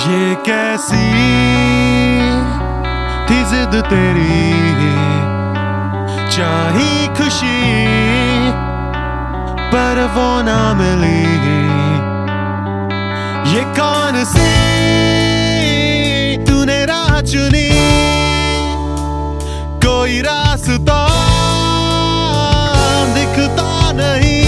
ये कैसी थी जिद तेरी? चाही खुशी, पर वो ना मिली। ये कौन सी तूने राह चुनी? कोई रास्ता दिखता नहीं।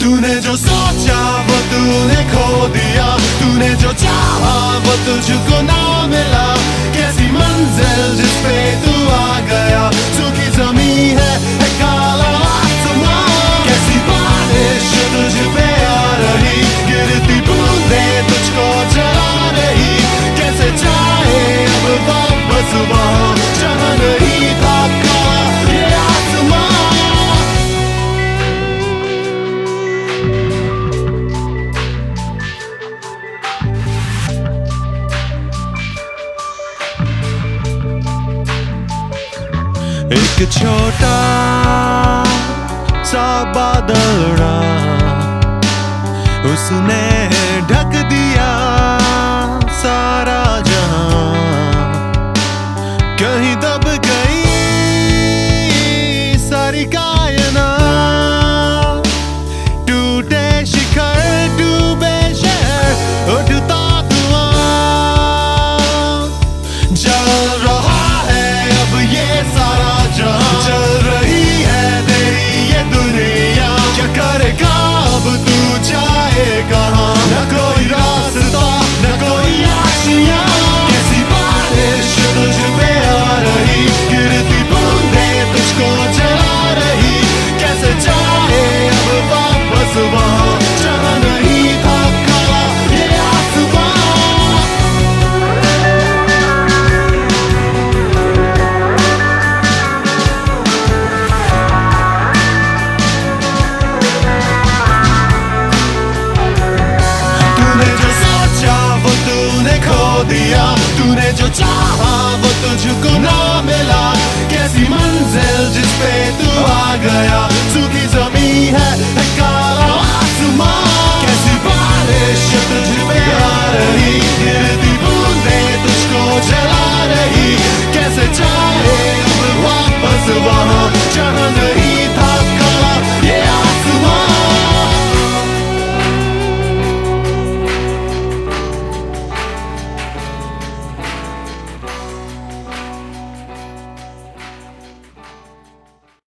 तूने जो सोचा वो तूने खो दिया तूने जो चाहा वो तुझको ना मिला कैसी मंजिल जिस पे तू आ गया सूखी जमी है, एक छोटा सा बादल उसने ढक दिया सारा जहाँ। कहीं दब गई सारी कायना टूटे शिखर, डूबे शहर, उठता धुआँ। जल तूने खो दिया तूने जो चाहा वो